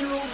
you